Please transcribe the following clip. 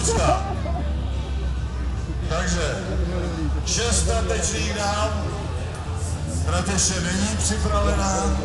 Ruska. Takže šest statečných dám. Brateše není připravená.